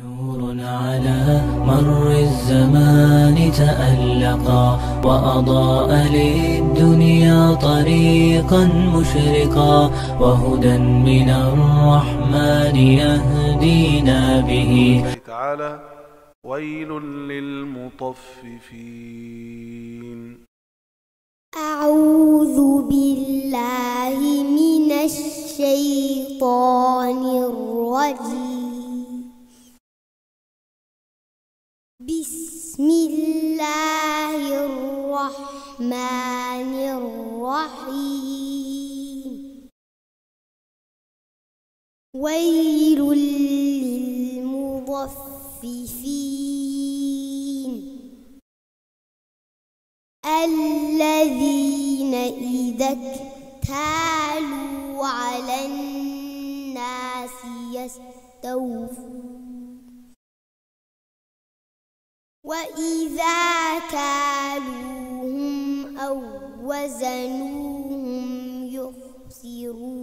نور على مر الزمان تألقا وأضاء للدنيا طريقا مشرقا وهدى من الرحمن يهدينا به. تعالى ويل للمطففين. أعوذ بالله من الشيطان الرجيم. بسم الله الرحمن الرحيم. ويل للمطففين الذين إذا اكتالوا على الناس يستوفون. وإذا كالوهم أو وزنوهم يخسرون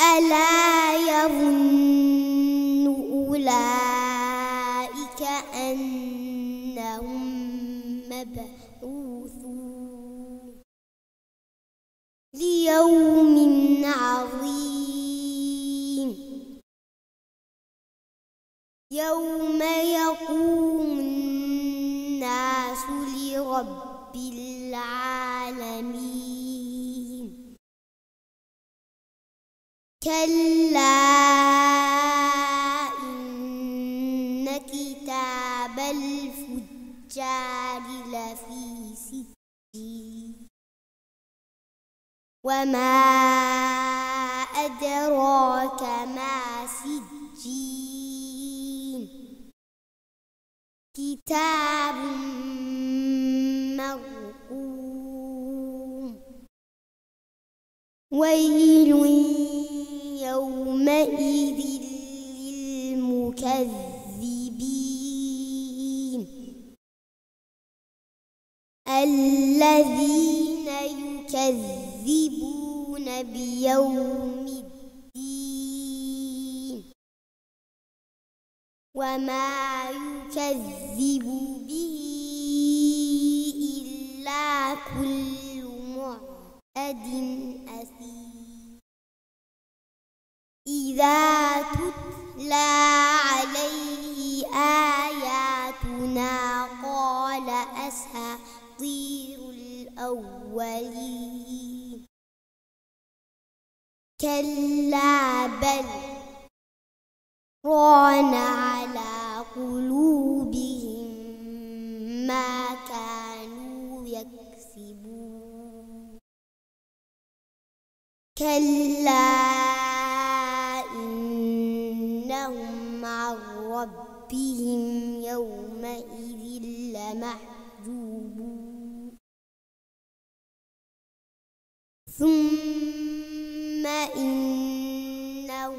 ألا يظن أولئك أنهم مبعوثون ليوم يوم يقوم الناس لرب العالمين. كلا إن كتاب الفجار لفي وما أدراك ما سجين. ويل يومئذ للمكذبين الذين يكذبون بيوم الدين وما يكذب به إلا كل معتد أثيم إذا تتلى عليه آياتنا قال أساطير الأولين. كلا بل كلا إنهم عن ربهم يومئذ لمحجوبون. ثم إنهم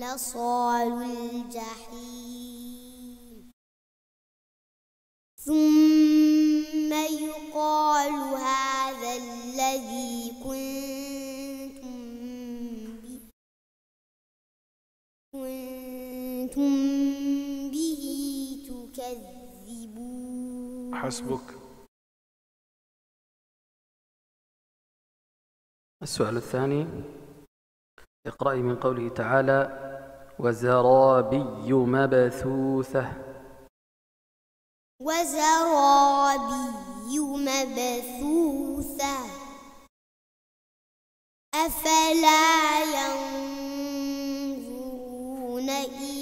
لصال الجحيم. كنتم به تكذبون حسبك. السؤال الثاني اقرأي من قوله تعالى وزرابي مبثوثة. وزرابي مبثوثة. أفلا ينظرون إلى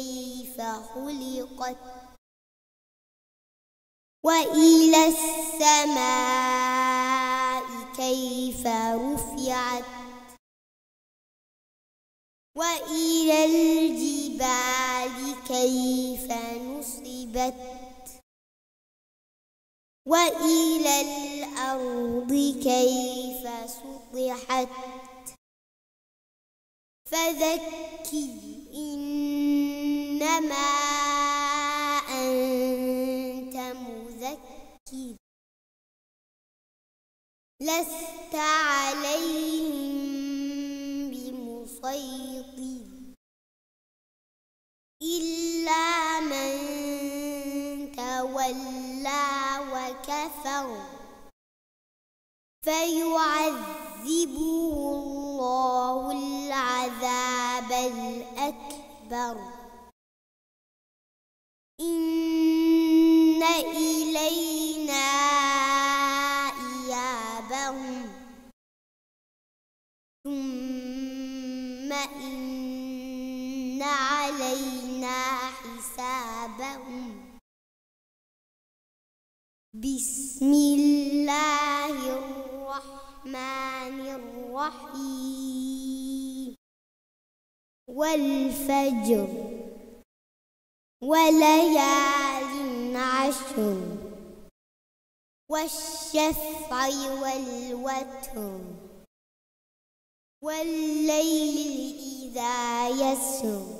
كيف خلقت وإلى السماء كيف رفعت وإلى الجبال كيف نصبت وإلى الأرض كيف سطحت فذكر إنما أنت مذكر. لست عليهم الخيط إلا من تولى وكفر. فيعذبه الله العذاب الأكبر. حسابهم بسم الله الرحمن الرحيم. والفجر وليال عشر والشفع والوتر والليل إذا يسر.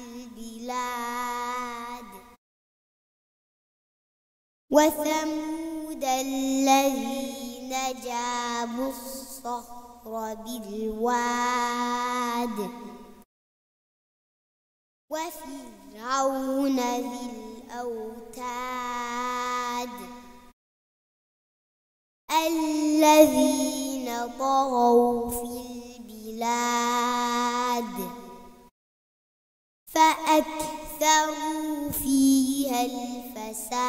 البلاد وثمود الذين جابوا الصخر بالواد وفرعون ذي الأوتاد الذين طغوا في البلاد فأكثروا فيها الفساد.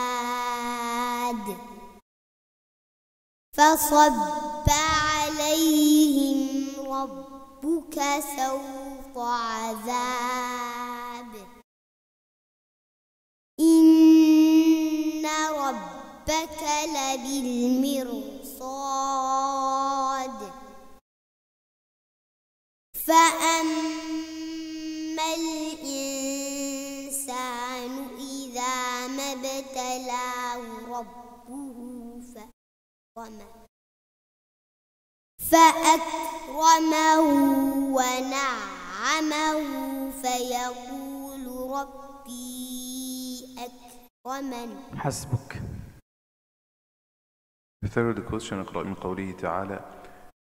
فصب عليهم ربك سوط عذاب. إن ربك لبالمرصاد. فأما فأكرمه. ونعمه فيقول ربي أكرمن حسبك. The third question اقرأ من قوله تعالى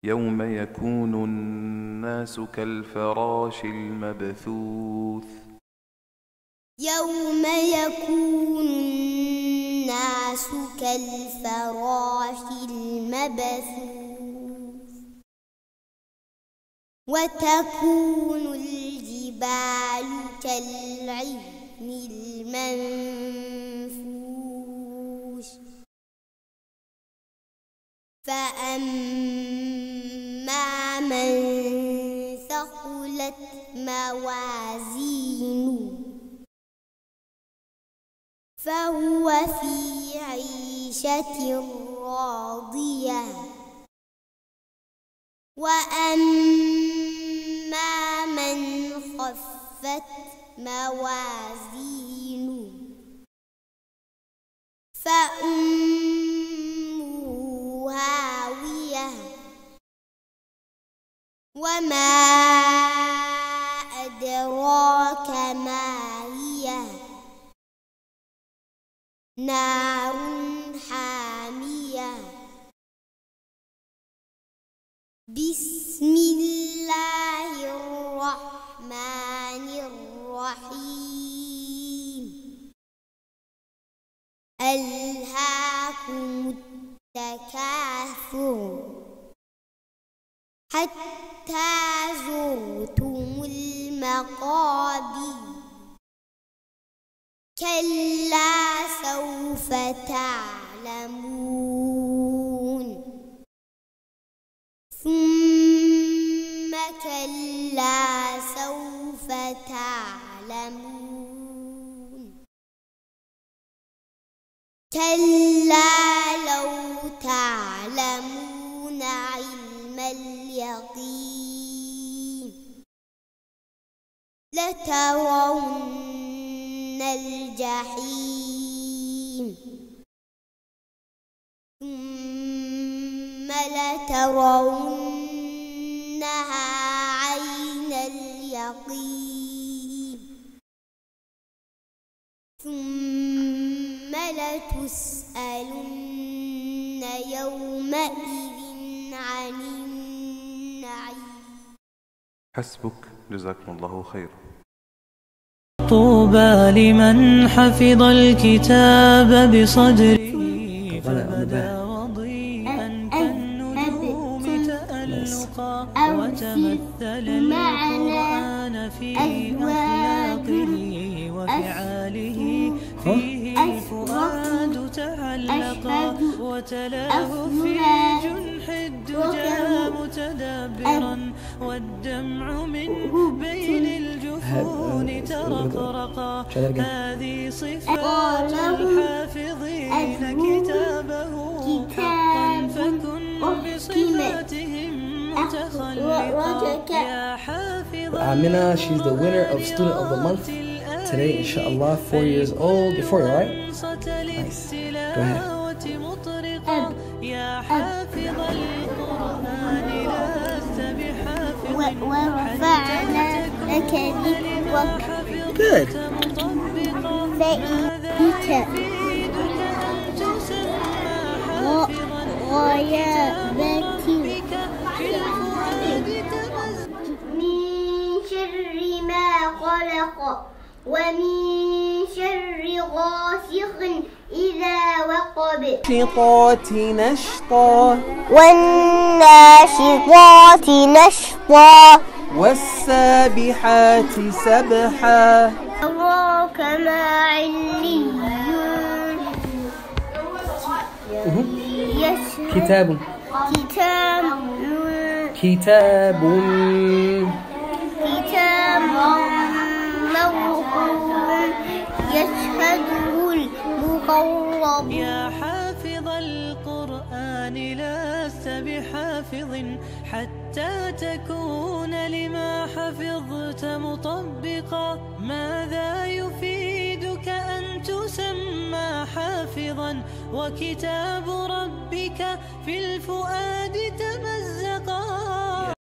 يوم يكون الناس كالفراش المبثوث. يوم يكون الناس كالفراش المبثوث وتكون الجبال كالعهن المنفوش. فأما من ثقلت موازينه فهو في عيشة راضية. وأما بسم الله الرحمن الرحيم. ألهاكم التكاثر. حتى زرتم المقابر. كلا علم اليقين لترون الجحيم ثم لترونها عين اليقين ثم لتسألن يومئذ حسبك جزاكم الله خيرا. طوبى لمن حفظ الكتاب بصدره فبدا وضيئا كالنجوم تألقا وتمثل القرآن في أخلاقه وفعاله الفؤاد تعلقا وتلاه في جنح الدجى متدبرا والدمع من بين الجفون ترقرقا هذه صفات الحافظين كتابه. حقا فكن بصفاتهم متخلقا. يا حافظ Amina, she's the winner of Student of the Month. today, inshallah, four years old. You're four, right? Nice. Go ahead. مطرقا يا حافظ القرآن لست بحافظ ورفعنا لك ذكرك Good. فإنك غيابتي من شر ما خلق ومن شر غاسق إذا وقب. الناشطات نشطا والناشطات نشطا. والسابحات سبحا. أراك مع عليون. كتاب. كتاب. كتاب. كتاب. مرقوم يشهده المقرب يا حافظ القرآن لست بحافظ حتى تكون لما حفظت مطبقا. ماذا يفيدك أن تسمى حافظا؟ وكتاب ربك في الفؤاد تمزقا.